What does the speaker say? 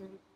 Mm-hmm.